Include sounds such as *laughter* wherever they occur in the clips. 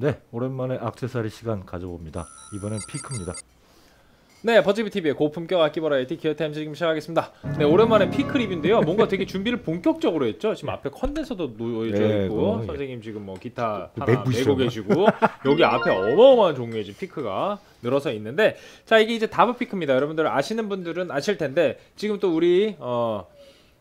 네, 오랜만에 악세사리 시간 가져봅니다. 이번엔 피크입니다. 네, 버즈비 TV의 고품격 악기 버라이어티 기어 타임즈 지금 시작하겠습니다. 네, 오랜만에 피크 리뷰인데요. 뭔가 되게 준비를 본격적으로 했죠. 지금 앞에 컨덴서도 놓여져 네, 있고 예. 선생님 지금 뭐 기타 그 하나 메고 메고. 계시고 여기 앞에 어마어마한 종류의 지금 피크가 늘어서 있는데 자 이게 이제 다바 피크입니다. 여러분들 아시는 분들은 아실 텐데 지금 또 우리 어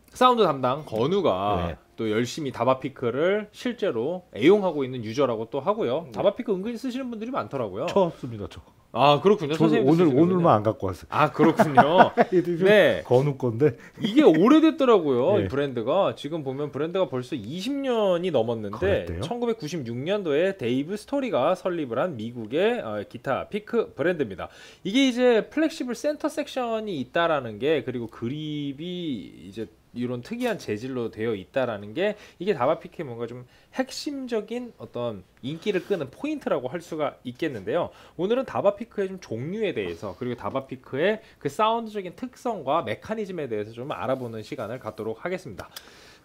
사운드 담당 건우가 네. 또 열심히 다바 피크를 실제로 애용하고 있는 유저라고 또 하고요. 다바 피크 은근히 쓰시는 분들이 많더라고요. 쳤습니다, 저. 아 그렇군요. 저 선생님 오늘. 오늘만 안 갖고 왔어요. 아 그렇군요. *laughs* 네. 네. 건우 건데 이게 오래됐더라고요. *laughs* 네. 이 브랜드가 지금 보면 브랜드가 벌써 20년이 넘었는데 그랬대요? 1996년도에 데이브 스토리가 설립을 한 미국의 어, 기타 피크 브랜드입니다. 이게 이제 flexible center section이 있다라는 게 그리고 그립이 이제 이런 특이한 재질로 되어 있다라는 게 이게 다바 피크의 뭔가 좀 핵심적인 어떤 인기를 끄는 포인트라고 할 수가 있겠는데요. 오늘은 다바 피크의 좀 종류에 대해서 그리고 다바 피크의 그 사운드적인 특성과 메커니즘에 대해서 좀 알아보는 시간을 갖도록 하겠습니다.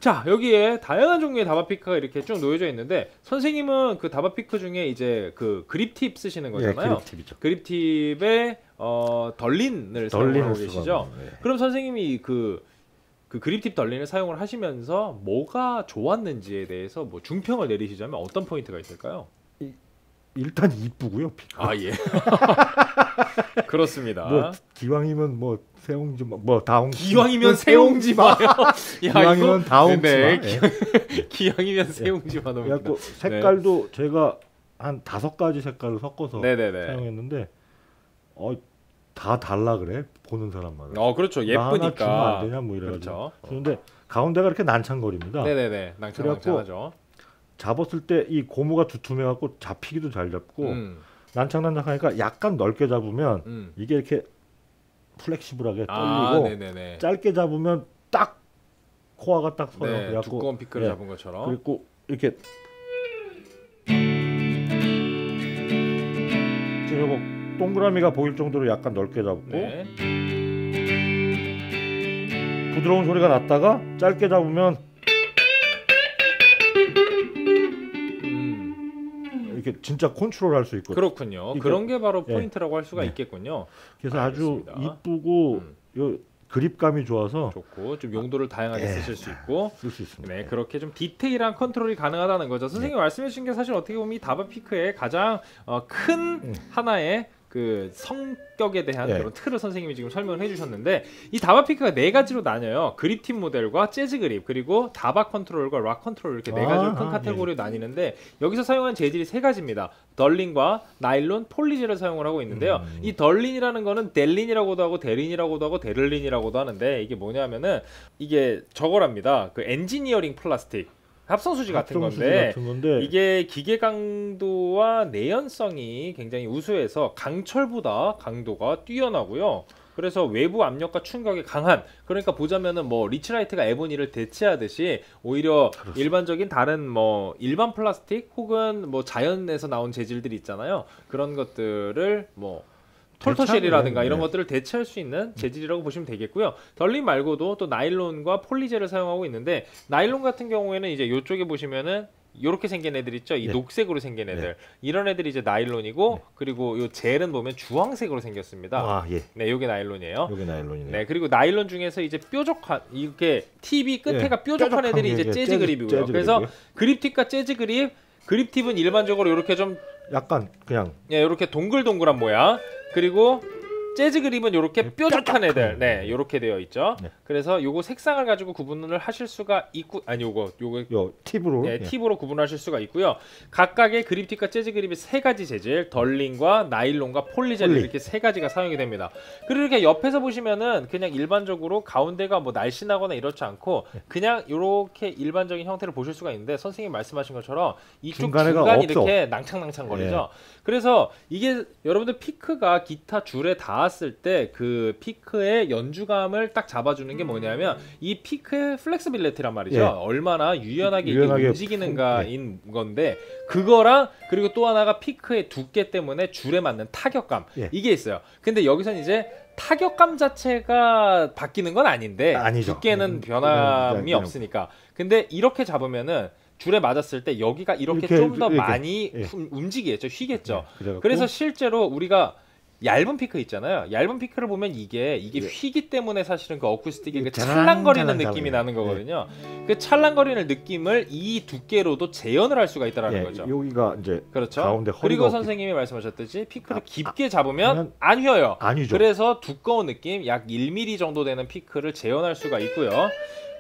자 여기에 다양한 종류의 다바 피크가 이렇게 쭉 놓여져 있는데 선생님은 그 다바 피크 중에 이제 그 그립 팁 쓰시는 예, 거잖아요. 그립팁이죠. 그립 팁에 어, Delrin을 사용하고 계시죠. 네. 그럼 선생님이 그, 그 그립팁 Delrin을 사용을 하시면서 뭐가 좋았는지에 대해서 뭐 총평을 내리시자면 어떤 포인트가 있을까요? 일단 이쁘고요. 아 예. *laughs* 그렇습니다. 뭐 기왕이면 뭐 세옹지 마- 뭐 다홍 기왕이면 세옹지 마요. 야, 기왕이면 다홍지 네, 마. 기- 기왕이면 세옹지 마 너무 *laughs* 그래갖고 색깔도 제가 한 다섯 가지 색깔을 섞어서 네네네. 사용했는데 어 다 달라 그래 보는 사람마다. 어 그렇죠. 예쁘니까. 되냐 뭐 이래가지고. 그렇죠. 그런데 가운데가 이렇게 난창거립니다. 네네네. 낭창낭창하죠. 잡았을 때 이 고무가 두툼해갖고 잡히기도 잘 잡고 음, 난창난창하니까 약간 넓게 잡으면 음. 이게 이렇게 플렉시블하게 아, 떨리고 네네네. 짧게 잡으면 딱 코어가 딱 서요. 네, 그래갖고 두꺼운 피크를 예. 잡은 것처럼. 그리고 이렇게 지금 요거 동그라미가 보일 정도로 약간 넓게 잡고 네. 부드러운 소리가 났다가 짧게 잡으면 음, 이렇게 진짜 컨트롤할 수 있거든요. 그렇군요. 그런 게 바로 예. 포인트라고 할 수가 네. 있겠군요. 그래서 아주 알겠습니다. 이쁘고 음. 요 그립감이 좋아서 좋고 좀 용도를 다양하게 예. 쓰실 수 있고 쓸 수 있습니다. 네 그렇게 좀 디테일한 컨트롤이 가능하다는 거죠. 선생님 말씀해 주신 게 사실 어떻게 보면 이 다바 피크의 가장 어, 큰 음. 하나의 그 성격에 대한 예. 그런 틀을 선생님이 지금 설명을 해주셨는데 이 다바 피크가 네 가지로 나뉘어요. 그립팁 모델과 재즈 그립 그리고 다바 컨트롤과 락 컨트롤 이렇게 네 가지로 큰 아, 카테고리로 나뉘는데 여기서 사용한 재질이 세 가지입니다. Delrin과 나일론, poly gel을 사용을 하고 있는데요. 음. 이 Delrin이라는 거는 델린이라고도 하고 데린이라고도 하고 데를린이라고도 하는데 이게 뭐냐면은 이게 저거랍니다. 그 엔지니어링 플라스틱 합성 수지 같은 합성수지 건데 같은 건데 이게 기계 강도와 내연성이 굉장히 우수해서 강철보다 강도가 뛰어나고요. 그래서 외부 압력과 충격에 강한 그러니까 보자면은 뭐 Richlite가 ebony를 대체하듯이 오히려 일반적인 다른 뭐 일반 플라스틱 혹은 뭐 자연에서 나온 재질들이 있잖아요. 그런 것들을 뭐 대체하네. 이런 네. 것들을 대체할 수 있는 재질이라고 보시면 되겠고요. Delrin 말고도 또 나일론과 poly gel을 사용하고 있는데 나일론 같은 경우에는 이제 이쪽에 보시면은 이렇게 생긴 애들 있죠. 이 네. 녹색으로 생긴 애들. 이런 애들이 이제 나일론이고 그리고 요 gel은 보면 주황색으로 생겼습니다. 아 예, 네, 요게 나일론이에요. 여기 나일론이네. 네, 그리고 나일론 중에서 이제 뾰족한 이렇게 팁이 끝에가 예, 뾰족한 애들이 게 이제 이제 재즈 재즈- 그립이고요. 재즈 그래서? 그립 팁과 재즈 그립, 그립 팁은 일반적으로 이렇게 좀 약간 그냥 예, 이렇게 동글동글한 모양. 그리고 재즈 그립은 이렇게 뾰족한 뾰족한. 애들, 네, 이렇게 되어 있죠. 네. 그래서 요거 색상을 가지고 구분을 하실 수가 있고, 아니 요거 요거 요 팁으로 네, 예. 팁으로 구분하실 수가 있고요. 각각의 그립 팁과 재즈 그립의 세 가지 재질, Delrin과 나일론과 poly gel poly. 이렇게 세 가지가 사용이 됩니다. 그리고 이렇게 옆에서 보시면은 그냥 일반적으로 가운데가 뭐 날씬하거나 이렇지 않고 네. 그냥 이렇게 일반적인 형태를 보실 수가 있는데 선생님 말씀하신 것처럼 이쪽 중간이 없어. 예. 이렇게 낭창낭창 거리죠. 그래서 이게 여러분들 피크가 기타 줄에 닿아 닿았을 때 그 피크의 연주감을 딱 잡아주는 게 뭐냐면 이 피크의 flexibility란 말이죠. 예. 얼마나 유연하게, 이게 유연하게 움직이는가인 건데 그거랑 그리고 또 하나가 피크의 두께 때문에 줄에 맞는 타격감 예. 이게 있어요. 근데 여기선 이제 타격감 자체가 바뀌는 건 아닌데 아니죠. 두께는 음, 변함이 없으니까. 근데 이렇게 잡으면은 줄에 맞았을 때 여기가 이렇게, 이렇게, 좀더 이렇게. 많이 예. 움- 움직이겠죠, 휘겠죠. 네, 그래갖고 그래서 실제로 우리가 얇은 피크 있잖아요. 얇은 피크를 보면 이게 이게 예. 휘기 때문에 사실은 그 어쿠스틱이 그 찰랑거리는 느낌이. 나는 거거든요. 그 찰랑거리는 느낌을 이 두께로도 재현을 할 수가 있다라는 예, 거죠. 여기가 이제 그렇죠. 가운데 허리가 그리고 없기- 선생님이 말씀하셨듯이 피크를 아, 깊게 잡으면 안 휘어요. 아니죠. 그래서 두꺼운 느낌 약 1mm 정도 되는 피크를 재현할 수가 있고요.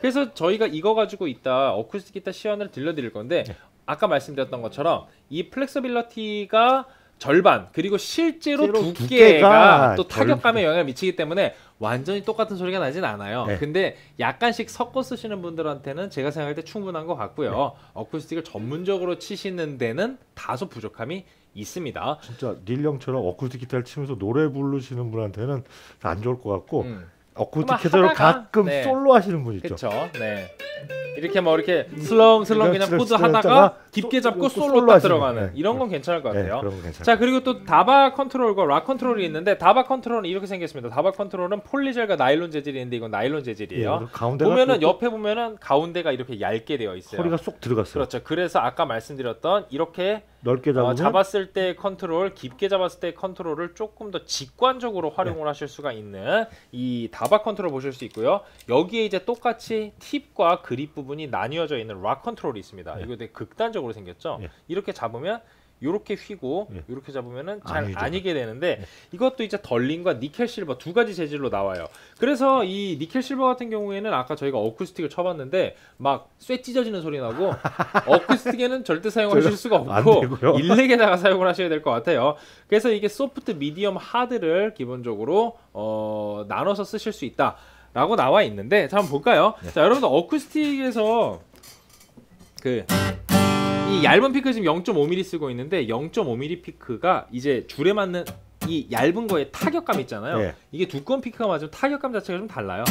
그래서 저희가 이거 가지고 이따 어쿠스틱 기타 시연을 들려드릴 건데 네. 아까 말씀드렸던 것처럼 이 flexibility가 절반 그리고 실제로 실제로 두께가, 두께가 또 타격감에 영향을 미치기 때문에 완전히 똑같은 소리가 나진 않아요. 네. 근데 약간씩 섞어 쓰시는 분들한테는 제가 생각할 때 충분한 것 같고요. 네. 어쿠스틱을 전문적으로 치시는 데는 다소 부족함이 있습니다. 진짜 닐 형처럼 어쿠스틱 기타를 치면서 노래 부르시는 분한테는 안 좋을 것 같고 음. 기타로 하다가, 가끔 네. 솔로 하시는 분 있죠. 그렇죠. 네. 이렇게 뭐 이렇게 슬렁슬렁 그냥 슬렁 하다가 깊게 소- 잡고 또 솔로 딱 들어가는 네. 이런 건 괜찮을 것 네, 같아요. 괜찮아요. 자 그리고 또 다바 컨트롤과 락 컨트롤이 있는데 다바 컨트롤은 이렇게 생겼습니다. 다바 컨트롤은 poly gel과 나일론 재질이 있는데 이건 나일론 예, 재질이에요. 가운데가 보면은 또 옆에 보면은 가운데가 이렇게 얇게 되어 있어요. 허리가 쏙 들어갔어요. 그렇죠. 그래서 아까 말씀드렸던 이렇게 넓게 어, 잡으면 잡았을 때 컨트롤, 깊게 잡았을 때 컨트롤을 조금 더 직관적으로 활용을 하실 수가 있는 이 다바 컨트롤 보실 수 있고요. 여기에 이제 똑같이 팁과 그립 부분이 나뉘어져 있는 락 컨트롤이 있습니다. 네. 이거 되게 극단적으로 생겼죠. 예. 이렇게 잡으면 이렇게 휘고 예. 이렇게 잡으면은 잘. 아니게 되는데 예. 이것도 이제 Delrin과 니켈 실버 두 가지 재질로 나와요. 그래서 이 니켈 실버 같은 경우에는 아까 저희가 어쿠스틱을 쳐봤는데 막 쇠 찢어지는 소리 나고 *laughs* 어쿠스틱에는 절대 사용하실 수가 안 없고. *laughs* 일렉에다가 사용을 하셔야 될 것 같아요. 그래서 이게 소프트, 미디엄, 하드를 기본적으로 어, 나눠서 쓰실 수 있다 라고 나와 있는데 자 한번 볼까요? 네. 자 여러분들 어쿠스틱에서 그 이 얇은 피크 지금 0.5mm 쓰고 있는데 0.5mm 피크가 이제 줄에 맞는 이 얇은 거에 타격감 있잖아요. 예. 이게 두꺼운 피크가 맞으면 타격감 자체가 좀 달라요.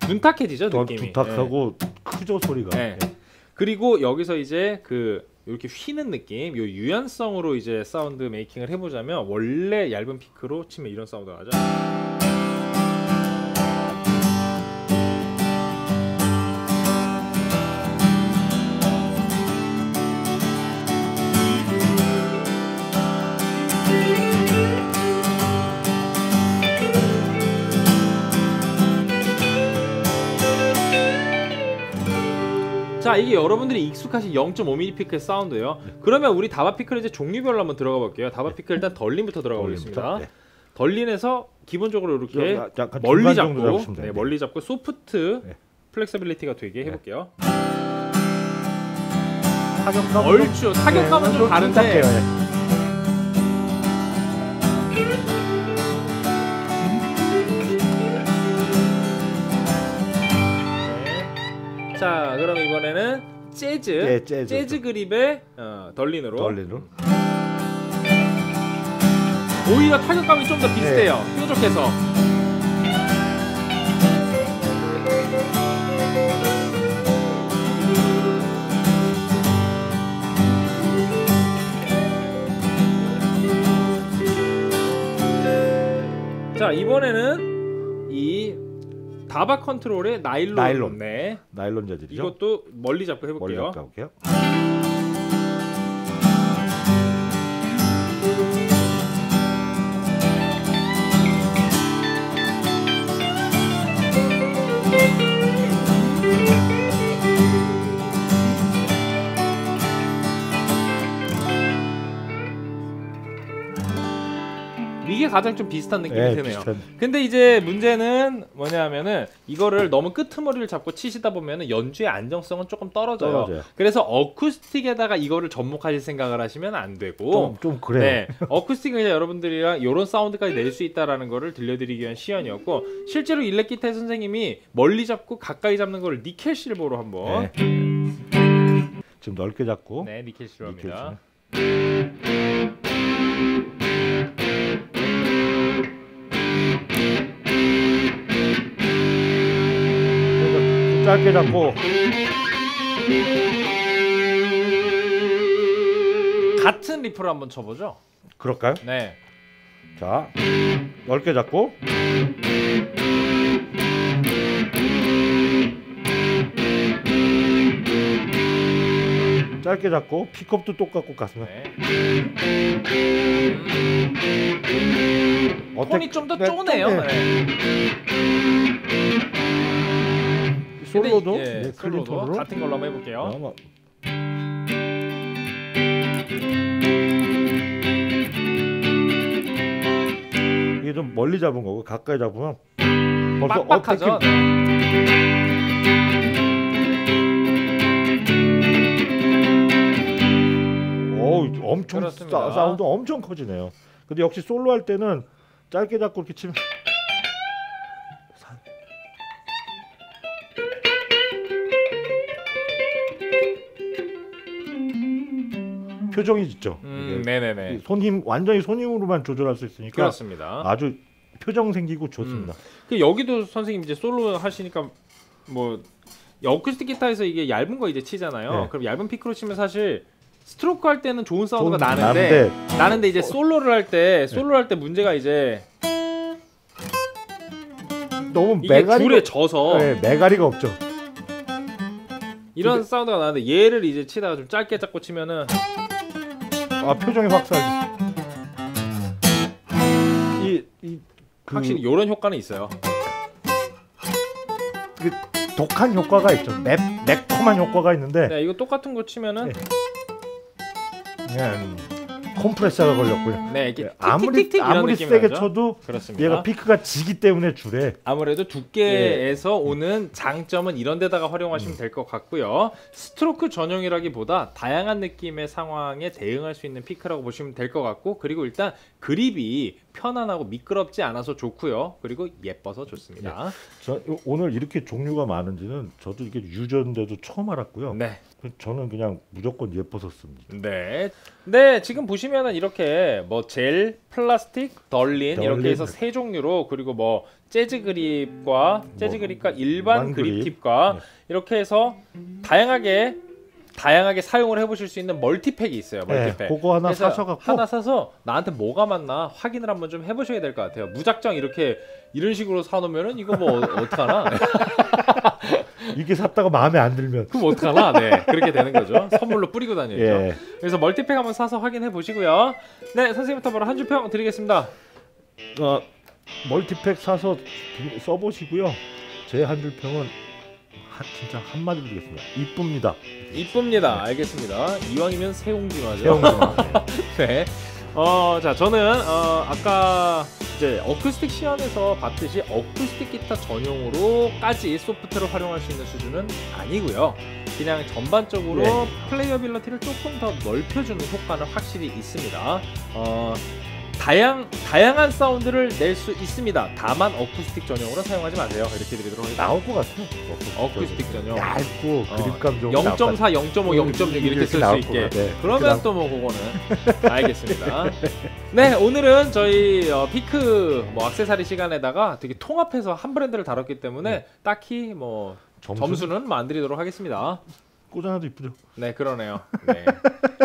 둔탁해지죠 더 느낌이. 둔탁하고 크죠 소리가. 네. 예. 그리고 여기서 이제 그 이렇게 휘는 느낌, 요 유연성으로 이제 sound making을 해보자면 원래 얇은 피크로 치면 이런 사운드가 나죠. 자 이게 여러분들이 익숙하신 0.5mm 피크의 사운드예요. 그러면 우리 다바 피크를 이제 종류별로 한번 들어가 볼게요. 다바 피크 일단 Delrin부터 들어가 보겠습니다. Delrin부터? 네. Delrin에서 기본적으로 이렇게 멀리 잡고 네. 멀리 잡고 소프트 네. flexibility가 되게 해볼게요. 타격감 얼추 타격감은 좀 다른데 이번에는 재즈 예, 재즈. 재즈 그립의 어, 덜린으로 덜리로. 오히려 타격감이 좀 더 비슷해요. 네. 뾰족해서. 자 이번에는 이 다바 컨트롤의 나일론, 나일론. 네. 나일론 재질이죠. 이것도 멀리 잡고 멀리 해볼게요. 갔다 올게요. 이게 가장 좀 비슷한 느낌이 예, 드네요. 비슷한. 근데 이제 문제는 뭐냐면은 이거를 너무 끄트머리를 잡고 치시다 보면은 연주의 안정성은 조금 떨어져요. 떨어져요. 그래서 어쿠스틱에다가 이거를 접목하실 생각을 하시면 안 되고 좀, 좀 그래요. 네, 어쿠스틱은 이제 여러분들이랑 이런 사운드까지 낼 수 있다라는 거를 들려드리기 위한 시연이었고 실제로 일렉 기타 선생님이 멀리 잡고 가까이 잡는 거를 니켈 실버로 한번 네. 지금 넓게 잡고 네, 니켈 실버입니다. 니켈 짧게 잡고 같은 리프를 한번 쳐보죠. 그럴까요? 네. 자, 넓게 잡고 짧게 잡고 픽업도 똑같고 같습니다. 네. 어택- 톤이 좀더 네, 쪼네요. 좀, 네. 솔로도 근데, 예, 네, 솔로도 톤으로 같은 걸로 한번 해볼게요. 아마 이게 좀 멀리 잡은 거고 가까이 잡으면 벌써 빡빡하죠. 어택이 어우 엄청 그렇습니다. 사, 사운드 엄청 커지네요. 근데 역시 솔로 할 때는 짧게 잡고 이렇게 치면 표정이 있죠. 음, 네네네. 손힘 완전히 손힘으로만 조절할 수 있으니까 그렇습니다. 아주 표정 생기고 좋습니다. 그 여기도 선생님 이제 솔로 하시니까 뭐 어쿠스틱 기타에서 이게 얇은 거 이제 치잖아요. 네. 그럼 얇은 피크로 치면 사실 스트로크 할 때는 좋은 사운드가 좋은- 나는데 나는데 나는데 이제 솔로를 할 때 솔로 할 때 문제가 이제 너무 이게 메가리가 줄에 져서 네, 메가리가 없죠. 이런 사운드가 나는데 얘를 이제 치다가 좀 짧게 잡고 치면은 아 표정이 확 살죠. 이이 그, 확실히 이런 효과는 있어요. 그 독한 효과가 있죠. 매, 매콤한 효과가 있는데 네, 이거 똑같은 거 치면은 네. 그 냥 컴프레서가 걸렸고요. 네, 이렇게 네, 아무리 틱틱틱 이런 아무리 느낌이 세게 나죠? 쳐도 그렇습니다. 얘가 피크가 지기 때문에 줄에 아무래도 두께에서 오는 장점은 이런 데다가 활용하시면 될 것 같고요. 스트로크 전용이라기보다 다양한 느낌의 상황에 대응할 수 있는 피크라고 보시면 될 것 같고 그리고 일단 그립이 편안하고 미끄럽지 않아서 좋고요. 그리고 예뻐서 좋습니다. 저 오늘 이렇게 종류가 많은지는 저도 이게 유저인데도 처음 알았고요. 네. 저는 그냥 무조건 예뻐서 씁니다. 네. 네, 지금 보시면은 이렇게 뭐 젤, 플라스틱, 덜린 이렇게 덜린. 해서 세 종류로 그리고 뭐 재즈 그립과 재즈 뭐, 그립과 일반 그립. 팁과 네. 이렇게 해서 다양하게 다양하게 사용을 해보실 수 있는 멀티팩이 있어요. 네, 멀티팩. 그거 하나 사셔갖고 하나 사서 나한테 뭐가 맞나 확인을 한번 좀 해보셔야 될 것 같아요. 무작정 이렇게 이런 식으로 사놓으면은 이거 뭐 어- 어떡하나? *laughs* 이게 샀다가 마음에 안 들면 그럼 어떡하나? 네, 그렇게 되는 거죠. 선물로 뿌리고 다니죠. 예. 그래서 멀티팩 한번 사서 확인해 보시고요. 네, 선생님부터 바로 한 줄 평 드리겠습니다. 어, 멀티팩 사서 써보시고요. 제 한 줄 평은 하, 진짜 한마디 드리겠습니다. 이쁩니다. 이쁩니다. 알겠습니다. 이왕이면 세홍진화죠. 세영님. *laughs* 네. 어, 자, 저는 어, 아까 이제 어쿠스틱 시연에서 봤듯이 어쿠스틱 기타 전용으로까지 소프트를 활용할 수 있는 수준은 아니고요. 그냥 전반적으로 네. playability를 조금 더 넓혀주는 효과는 확실히 있습니다. 어, 다양 다양한 사운드를 낼 수 있습니다. 다만 어쿠스틱 전용으로 사용하지 마세요. 이렇게 드리도록 하겠습니다. 나올 것 같아요. 어쿠스틱 전용. 얇고 어, 그립감 좋은 0.4, 0.5, 0.6 이렇게 쓸 수 있게. 네, 그러면 또 뭐 그거는 *laughs* 알겠습니다. 네 오늘은 저희 어, 피크 뭐 악세사리 시간에다가 되게 통합해서 한 브랜드를 다뤘기 때문에 네. 딱히 뭐 점수 점수는 뭐안 드리도록 하겠습니다. 꽂아놔도 이쁘죠. 네 그러네요. 네.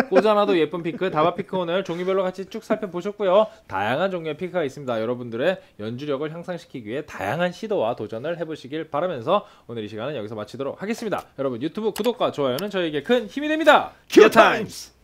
꽂아놔도 예쁜 피크 다바 피크 오늘 종류별로 같이 쭉 살펴보셨고요. 다양한 종류의 피크가 있습니다. 여러분들의 연주력을 향상시키기 위해 다양한 시도와 도전을 해보시길 바라면서 오늘 이 시간은 여기서 마치도록 하겠습니다. 여러분 유튜브 구독과 좋아요는 저에게 큰 힘이 됩니다. 기어 타임스!